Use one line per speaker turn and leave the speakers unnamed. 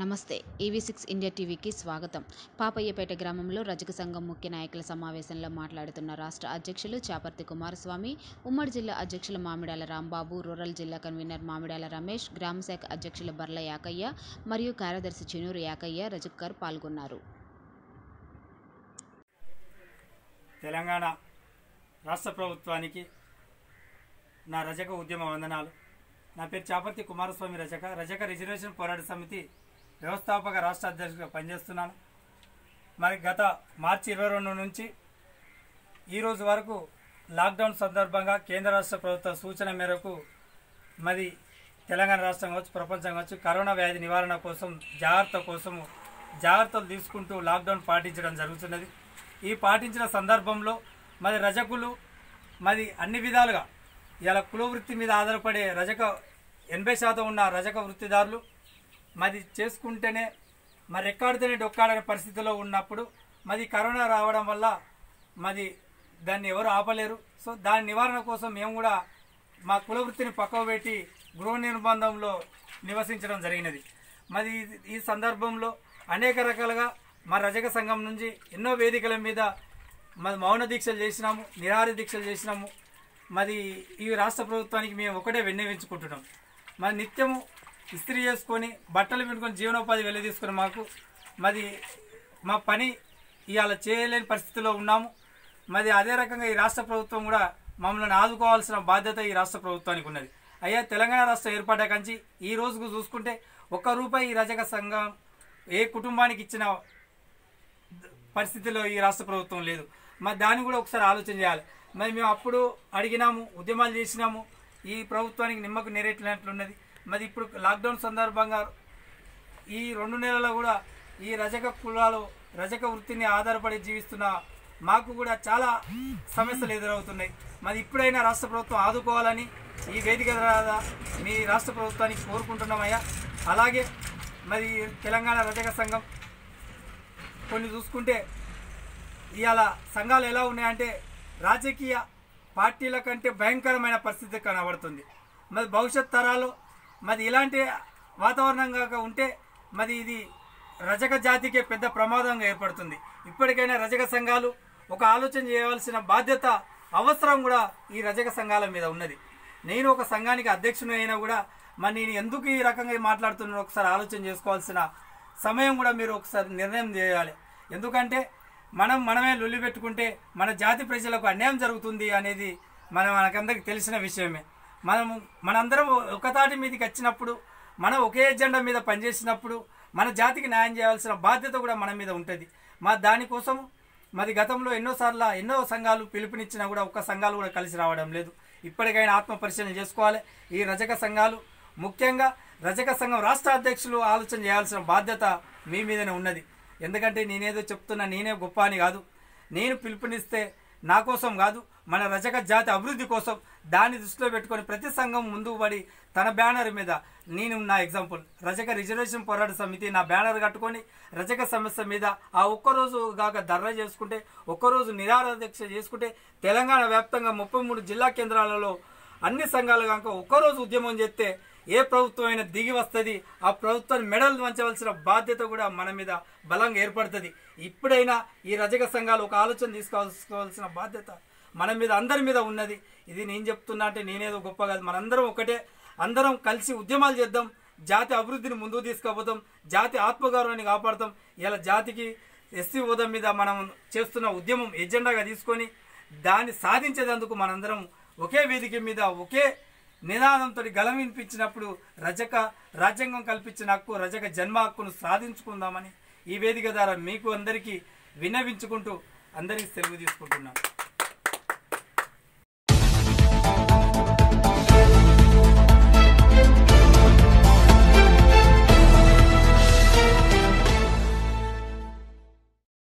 నమస్తే EV six India టీవీకి స్వాగతం. పాపయ్యపేట గ్రామంలో రజక సంఘం ముఖ్య నాయకుల సమావేశంలో మాట్లాడుతున్న రాష్ట్ర అధ్యక్షులు చాపర్తి కుమారస్వామి ఉమ్మడి జిల్లా అధ్యక్షులు మామిడాల రాంబాబు రూరల్ జిల్లా కన్వీనర్ మామిడాల రమేష్ గ్రామ శాఖ అధ్యక్షులు బర్ల యాకయ్య మరియు కార్యదర్శి చినూరు యాకయ్య రజక్కర్ పాల్గొన్నారు.
తెలంగాణ రాష్ట్ర ప్రభుత్వానికి నా రజక ఉద్యమ వందనాలు. నా పేరు చాపర్తి కుమారస్వామి రజక. రజక రిజర్వేషన్ పోరాట సమితి వ్యవస్థాపక రాష్ట్ర అధ్యక్షుడిగా పనిచేస్తున్నాను. మరి గత మార్చి ఇరవై రెండు నుంచి ఈ రోజు వరకు లాక్డౌన్ సందర్భంగా కేంద్ర రాష్ట్ర ప్రభుత్వ సూచన మేరకు మరి తెలంగాణ రాష్ట్రం కావచ్చు ప్రపంచం కావచ్చు కరోనా వ్యాధి నివారణ కోసం జాగ్రత్త కోసము జాగ్రత్తలు తీసుకుంటూ లాక్డౌన్ పాటించడం జరుగుతున్నది. ఈ పాటించిన సందర్భంలో మరి రజకులు మరి అన్ని విధాలుగా ఇలా కుల వృత్తి మీద ఆధారపడే రజక ఎనభై శాతం ఉన్న రజక వృత్తిదారులు మరి చేసుకుంటేనే మరి ఎక్కాడితేనే డొక్కాడనే పరిస్థితిలో ఉన్నప్పుడు మరి కరోనా రావడం వల్ల మరి దాన్ని ఎవరు ఆపలేరు. సో దాని నివారణ కోసం మేము కూడా మా కులవృత్తిని పక్కకు పెట్టి గృహ నిర్బంధంలో నివసించడం జరిగినది. మరి ఈ సందర్భంలో అనేక రకాలుగా మా రజక సంఘం నుంచి ఎన్నో వేదికల మీద మరి మౌన దీక్షలు చేసినాము నిరాహార దీక్షలు చేసినాము. మరి ఈ రాష్ట్ర ప్రభుత్వానికి మేము ఒకటే విన్నవించుకుంటున్నాం. మరి నిత్యము ఇస్త్రీ చేసుకొని బట్టలు పెట్టుకొని జీవనోపాధి వెళ్ళి తీసుకుని మాకు మరి మా పని ఇవాళ చేయలేని పరిస్థితిలో ఉన్నాము. మరి అదే రకంగా ఈ రాష్ట్ర ప్రభుత్వం కూడా మమ్మల్ని ఆదుకోవాల్సిన బాధ్యత ఈ రాష్ట్ర ప్రభుత్వానికి ఉన్నది. అయ్యా తెలంగాణ రాష్ట్రం ఏర్పడ్డ కంచి ఈ రోజుకు చూసుకుంటే ఒక్క రూపాయి ఈ రజక సంఘం ఏ కుటుంబానికి ఇచ్చిన పరిస్థితిలో ఈ రాష్ట్ర ప్రభుత్వం లేదు. మరి దాన్ని కూడా ఒకసారి ఆలోచన చేయాలి. మరి మేము అప్పుడు అడిగినాము ఉద్యమాలు చేసినాము. ఈ ప్రభుత్వానికి నిమ్మకు నెరేట్టినట్లున్నది మరి ఇప్పుడు లాక్డౌన్ సందర్భంగా ఈ రెండు నెలల్లో కూడా ఈ రజక కులాలు రజక వృత్తిని ఆధారపడి జీవిస్తున్న మాకు కూడా చాలా సమస్యలు ఎదురవుతున్నాయి. మరి ఇప్పుడైనా రాష్ట్ర ప్రభుత్వం ఆదుకోవాలని ఈ వేదిక ద్వారా మీ రాష్ట్ర ప్రభుత్వానికి కోరుకుంటున్నామయ్యా. అలాగే మరి తెలంగాణ రజక సంఘం కొన్ని చూసుకుంటే ఇవాళ సంఘాలు ఎలా ఉన్నాయంటే రాజకీయ పార్టీల కంటే భయంకరమైన పరిస్థితి కనబడుతుంది. మరి భవిష్యత్ తరాలు మరి ఇలాంటి వాతావరణం కాక ఉంటే మరి ఇది రజక జాతికే పెద్ద ప్రమాదంగా ఏర్పడుతుంది. ఇప్పటికైనా రజక సంఘాలు ఒక ఆలోచన చేయవలసిన బాధ్యత అవసరం కూడా ఈ రజక సంఘాల మీద ఉన్నది. నేను ఒక సంఘానికి అధ్యక్షుని అయినా కూడా మరి నేను ఎందుకు ఈ రకంగా మాట్లాడుతున్నాను ఒకసారి ఆలోచన చేసుకోవాల్సిన సమయం కూడా మీరు ఒకసారి నిర్ణయం చేయాలి. ఎందుకంటే మనం మనమే లొల్లి పెట్టుకుంటే మన జాతి ప్రజలకు అన్యాయం జరుగుతుంది అనేది మన మనకందరికి తెలిసిన విషయమే. మనము మనందరం ఒకతాటి మీదకి వచ్చినప్పుడు మనం ఒకే ఎజెండా మీద పనిచేసినప్పుడు మన జాతికి న్యాయం చేయాల్సిన బాధ్యత కూడా మన మీద ఉంటుంది. మా దానికోసం మరి గతంలో ఎన్నోసార్లు ఎన్నో సంఘాలు పిలుపునిచ్చినా కూడా ఒక్క సంఘాలు కూడా కలిసి రావడం లేదు. ఇప్పటికైనా ఆత్మ పరిశీలన చేసుకోవాలి. ఈ రజక సంఘాలు ముఖ్యంగా రజక సంఘం రాష్ట్ర అధ్యక్షులు ఆలోచన చేయాల్సిన బాధ్యత మీ మీదనే ఉన్నది. ఎందుకంటే నేనేదో చెప్తున్నా నేనే గొప్ప అని కాదు. నేను పిలుపునిస్తే నా కోసం కాదు. మన రజక జాతి అభివృద్ధి కోసం దాన్ని దృష్టిలో పెట్టుకొని ప్రతి సంఘం ముందుకు పడి తన బ్యానర్ మీద నేను నా ఎగ్జాంపుల్ రజక రిజర్వేషన్ పోరాట సమితి నా బ్యానర్ కట్టుకొని రజక సమస్య మీద ఆ ఒక్కరోజు కాక ధర్నా చేసుకుంటే ఒక్కరోజు నిరాహార చేసుకుంటే తెలంగాణ వ్యాప్తంగా ముప్పై మూడు జిల్లా కేంద్రాలలో అన్ని సంఘాలు కనుక ఒక్కరోజు ఉద్యమం చేస్తే ఏ ప్రభుత్వం అయినా దిగి వస్తుంది ఆ ప్రభుత్వాన్ని మెడల్ వంచవలసిన బాధ్యత కూడా మన మీద బలంగా ఏర్పడుతుంది. ఇప్పుడైనా ఈ రజక సంఘాలు ఒక ఆలోచన తీసుకోవాల్సిన బాధ్యత మన మీద అందరి మీద ఉన్నది. ఇది నేను చెప్తున్నా అంటే నేనేదో గొప్ప కాదు. మనందరం ఒకటే. అందరం కలిసి ఉద్యమాలు చేద్దాం. జాతి అభివృద్ధిని ముందుకు తీసుకుపోతాం. జాతి ఆత్మగౌరవాన్ని కాపాడతాం. ఇలా జాతికి ఎస్సీ హోదా మీద మనం చేస్తున్న ఉద్యమం ఎజెండాగా తీసుకొని దాన్ని సాధించేందుకు మనందరం ఒకే వేదిక మీద ఒకే నినాదంతో గలం వినిపించినప్పుడు రజక రాజ్యాంగం కల్పించిన హక్కు రజక జన్మ హక్కును సాధించుకుందామని ఈ వేదిక ద్వారా మీకు అందరికీ విన్నవించుకుంటూ అందరికీ సెలవు తీసుకుంటున్నాను.